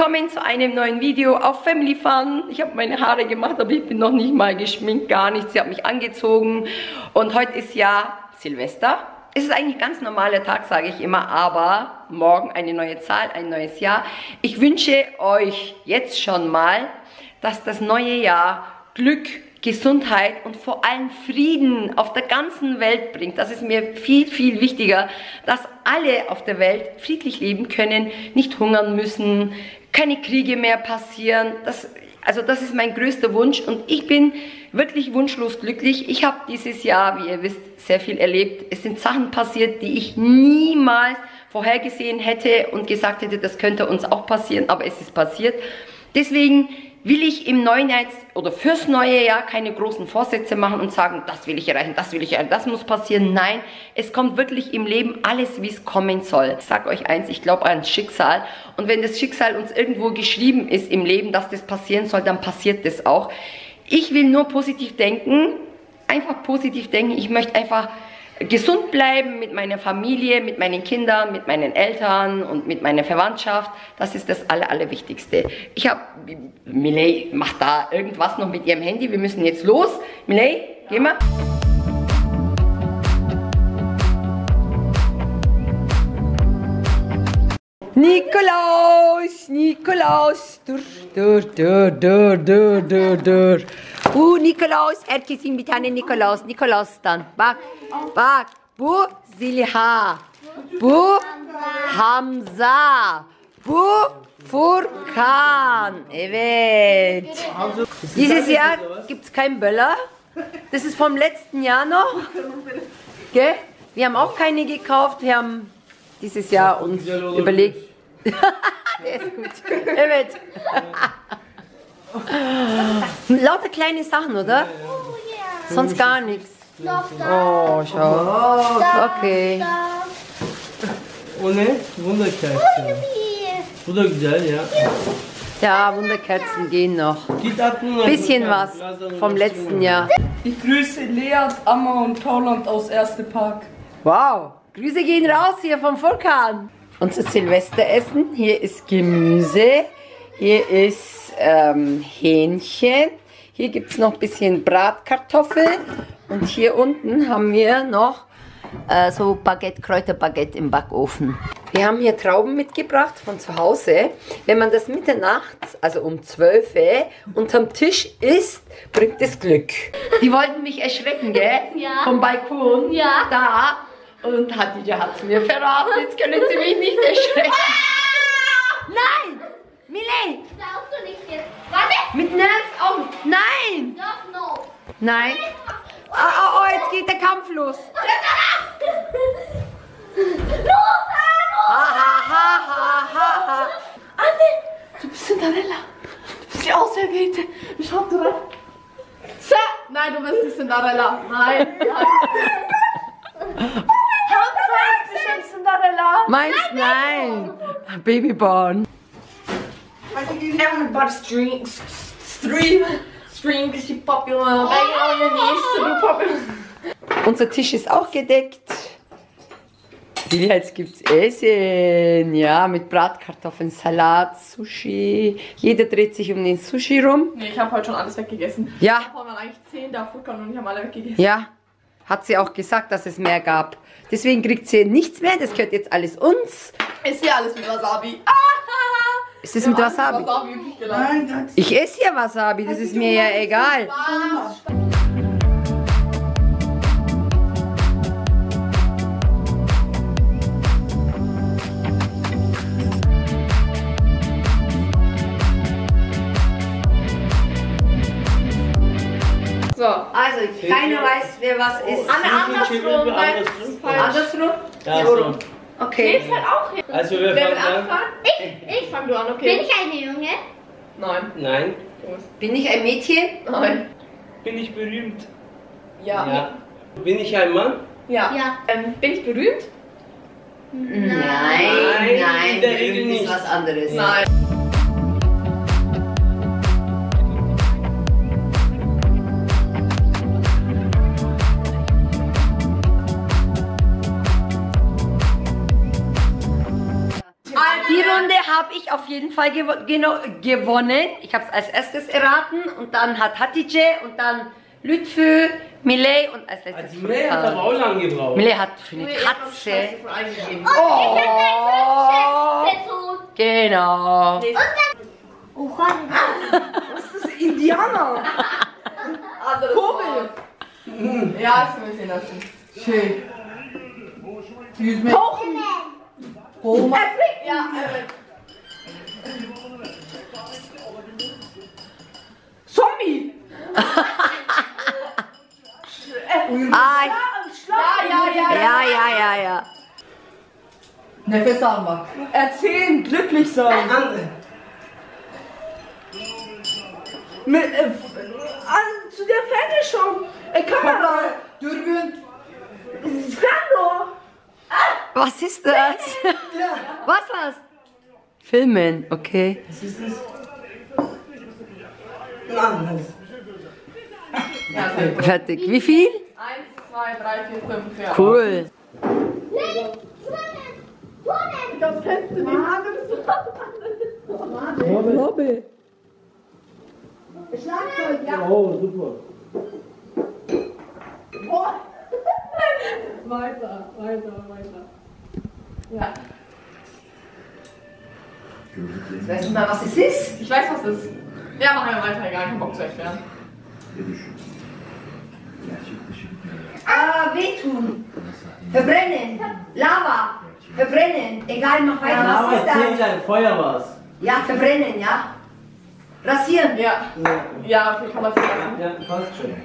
Willkommen zu einem neuen Video auf Family Fun. Ich habe meine Haare gemacht, aber ich bin noch nicht mal geschminkt, gar nichts. Sie hat mich angezogen und heute ist ja Silvester. Es ist eigentlich ein ganz normaler Tag, sage ich immer, aber morgen eine neue Zahl, ein neues Jahr. Ich wünsche euch jetzt schon mal, dass das neue Jahr Glück, Gesundheit und vor allem Frieden auf der ganzen Welt bringt. Das ist mir viel, viel wichtiger, dass alle auf der Welt friedlich leben können, nicht hungern müssen, keine Kriege mehr passieren. Das, also das ist mein größter Wunsch und ich bin wirklich wunschlos glücklich. Ich habe dieses Jahr, wie ihr wisst, sehr viel erlebt. Es sind Sachen passiert, die ich niemals vorhergesehen hätte und gesagt hätte, das könnte uns auch passieren, aber es ist passiert. Deswegen will ich im neuen Jahr oder fürs neue Jahr keine großen Vorsätze machen und sagen, das will ich erreichen, das will ich erreichen, das muss passieren. Nein, es kommt wirklich im Leben alles, wie es kommen soll. Ich sage euch eins, ich glaube an Schicksal. Und wenn das Schicksal uns irgendwo geschrieben ist im Leben, dass das passieren soll, dann passiert das auch. Ich will nur positiv denken, einfach positiv denken. Ich möchte einfach gesund bleiben mit meiner Familie, mit meinen Kindern, mit meinen Eltern und mit meiner Verwandtschaft. Das ist das Aller, Allerwichtigste. Ich habe, Miley macht da irgendwas noch mit ihrem Handy. Wir müssen jetzt los. Miley, geh mal. Nikolaus, Nikolaus, dur, dur, dur, dur, dur, dur, dur. Bu Nikolaus, herkesin bir tane Nikolaus, Nikolaus'tan. Bak, bak, bu Ziliha, bu Hamza, bu Furkan. Evet. Dieses Jahr gibt es keinen Böller. Das ist vom letzten Jahr noch. Gell? Wir haben auch keine gekauft. Wir haben dieses Jahr uns überlegt. Der ist gut. Evet. Lauter kleine Sachen, oder? Sonst gar nichts. Oh, schau. Okay. O ne? Wunderkerze. Bu da güzel ya. Ja, Wunderkerzen gehen noch. Git aklına. Bisschen was vom letzten Jahr. Ich grüße Lea, Amma und Tauland aus Erste Park. Wow. Grüße gehen raus hier vom Vulkan. Unser Silvesteressen. Hier ist Gemüse. Hier ist ähm, Hähnchen. Hier gibt es noch ein bisschen Bratkartoffel. Und hier unten haben wir noch äh, so Baguette, Kräuterbaguette im Backofen. Wir haben hier Trauben mitgebracht von zu Hause. Wenn man das Mitternacht, also um 12 Uhr, unterm Tisch isst, bringt es Glück. Die wollten mich erschrecken, gell? Ja. Vom Balkon. Ja. Da. Und Hadija hat es mir verraten. Jetzt können sie mich nicht erschrecken. Nein! Miley! Darfst du nicht jetzt. Warte! Mit Nervaugen! Nein! Doch, no. Nein! Oh, oh, oh, jetzt geht der Kampf los. Ha, ha, ha, ha, ha, ha. Du bist Cinderella. Du bist die Auserwählte. Ich hab. Sa Nein, du bist nicht Cinderella. Nein. Nein. Cinderella. Meins, nein. Babyborn. Everybody stream, stream, stream, cause you popular. Bang on your knees to be popular. Unser Tisch ist auch gedeckt. Jetzt gibt's Essen, ja, mit Bratkartoffeln, Salat, Sushi. Jeder dreht sich um den Sushi rum. Nee, ich habe heute schon alles weggegessen. Ja, Davon waren eigentlich 10 da Futtern und ich habe alle weggegessen. ja, hat sie auch gesagt, dass es mehr gab. Deswegen kriegt sie nichts mehr, das gehört jetzt alles uns. Ist hier alles mit Wasabi. Ah, Ist das mit Wasabi? Mit Wasabi. Ich esse ja Wasabi, das ist mir ja egal. So. Also, keiner weiß, wer was ist. Anne andersrum. Nein, Andersrum? Andersrum? Ja, so. Okay. Geht's halt auch hin. Also wir Wer will fangen an. anfangen? Ich. Ich fang du an, Bin okay? ich eine Junge? Nein. Nein. Bin ich ein Mädchen? Nein. Bin ich berühmt? Ja. Ja. Bin ich ein Mann? ja. Ja. Ähm, bin ich berühmt? Nein, Nein, nein, in der Regel berühmt ist nicht. was anderes. Nein. Runde habe ich auf jeden Fall gewo gewonnen. Ich habe es als erstes erraten und dann hat Hatice und dann Lütfü, Millet und als letztes Also Millet hat aber auch lange gebraucht. Millet hat für eine ich Katze. Scheiße von eingegeben. Oh, Person. genau. Oha. Das ist Indianer. Andere Vogel. Ja, ich will sehen lassen. Schön. Süß Tauchen. Roma. Ja, Zombie. Ah, Ja, ja, ja. ja, ja, ja, ja. Nefes almak. Erzählen, glücklich sein. Mit, äh, an, zu der Fernsehshow. Äh, Kamera. Dürbün. Fernseh. Was ist das? Was was? Filmen, okay. Was ist das? Ja, okay. Fertig. Wie viel? Eins, zwei, drei, vier, fünf, ja. Cool. Das kennst du nicht. Schlagzeug, ja. Oh, super. Weiter, weiter, weiter. Ja. Weißt du mal, was es ist? Ich weiß, was das ist. Ja, machen wir weiter, egal, kein Bock zu erklären. Ah, wehtun. Verbrennen. Lava. Verbrennen. Egal, mach weiter. Aber Was ist das? Feuer was. Ja, verbrennen, ja. Rasieren. Ja. Ja, okay, kann man so lassen. Ja, passt schon.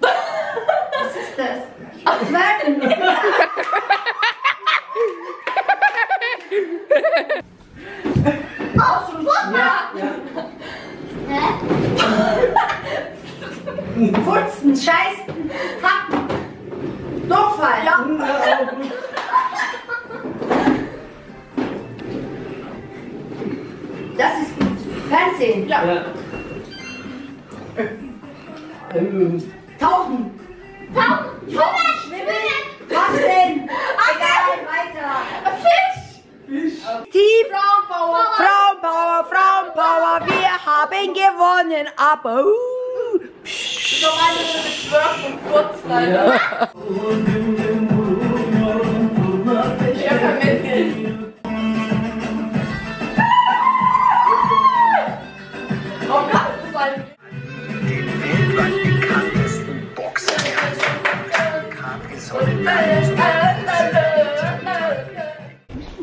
Was ist das? Twerken. Das ist gut. Fernsehen. Ja. Ja. Ähm, Tauchen. Tauchen. Schwimmen. Was denn? Egal, weiter. Fisch. Team Frauenbauer. Frauenpower, Frauenpower, wir haben gewonnen, aber uh, Ich glaube, eine mit Twerk und Furzen, Alter. Ich hab kein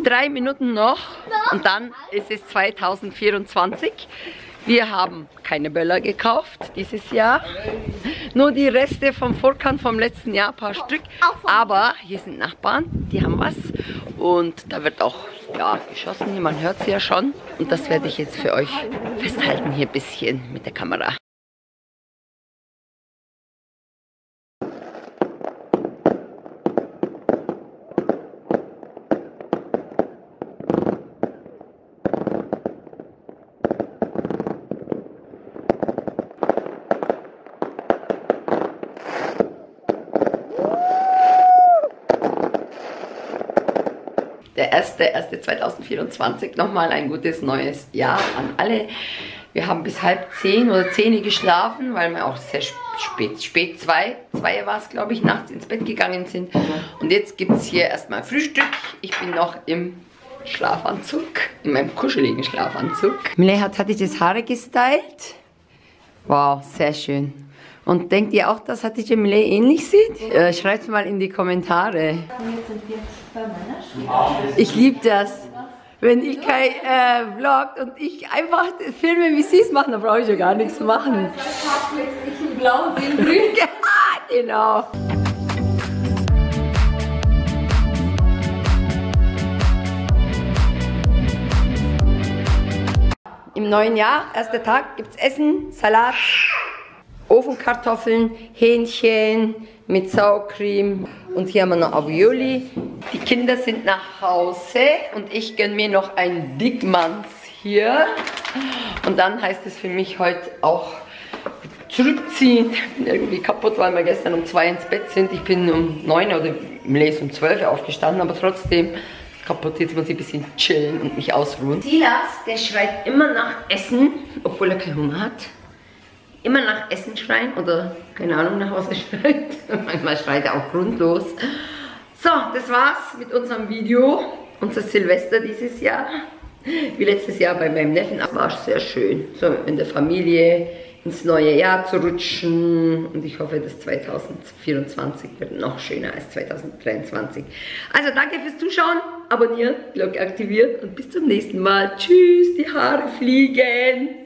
drei Minuten noch und dann ist es 2024. Wir haben keine Böller gekauft dieses Jahr. Nur die Reste vom Vorkant vom letzten Jahr, ein paar Stück. Aber hier sind Nachbarn, die haben was. Und da wird auch ja, geschossen, man hört es ja schon. Und das werde ich jetzt für euch festhalten hier ein bisschen mit der Kamera. Der erste, erste 2024 nochmal ein gutes neues Jahr an alle. Wir haben bis halb zehn oder zehn geschlafen, weil wir auch sehr spät, spät zwei, zwei war es glaube ich, nachts ins Bett gegangen sind. Und jetzt gibt es hier erstmal Frühstück. Ich bin noch im Schlafanzug, in meinem kuscheligen Schlafanzug. Millet hat, hatte ich das Haare gestylt. Wow, sehr schön. Und denkt ihr auch, dass Hatice Millet ähnlich sieht? Äh, Schreibt mal in die Kommentare. Ich liebe das. Wenn ich kein äh, vloggt und ich einfach filme, wie sie es machen, dann brauche ich ja gar nichts machen. Ich in blau, sie in grün. Genau. Im neuen Jahr, erster Tag, gibt es Essen, Salat, Ofenkartoffeln, Hähnchen mit Sauercreme und hier haben wir noch Avioli. Die Kinder sind nach Hause und ich gönne mir noch ein Dickmanns hier. Und dann heißt es für mich heute auch zurückziehen. Ich bin irgendwie kaputt, weil wir gestern um zwei ins Bett sind. Ich bin um neun oder Millet ist um zwölf aufgestanden, aber trotzdem kaputt. Jetzt muss ich ein bisschen chillen und mich ausruhen. Silas, der schreit immer nach Essen, obwohl er keinen Hunger hat. Immer nach Essen schreien oder keine Ahnung nach was er schreit. Manchmal schreit er auch grundlos. So, das war's mit unserem Video. Unser Silvester dieses Jahr. Wie letztes Jahr bei meinem Neffen. Das war sehr schön. So in der Familie ins neue Jahr zu rutschen. Und ich hoffe, dass 2024 wird noch schöner als 2023. Also danke fürs Zuschauen. Abonniert, Glocke aktiviert und bis zum nächsten Mal. Tschüss, die Haare fliegen.